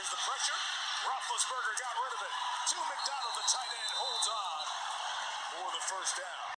There's the pressure. Roethlisberger got rid of it. To McDonald, the tight end holds on for the first down.